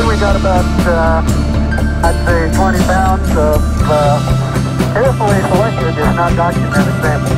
Here we got about, uh, I'd say 20 pounds of uh, carefully selected, just not documented samples.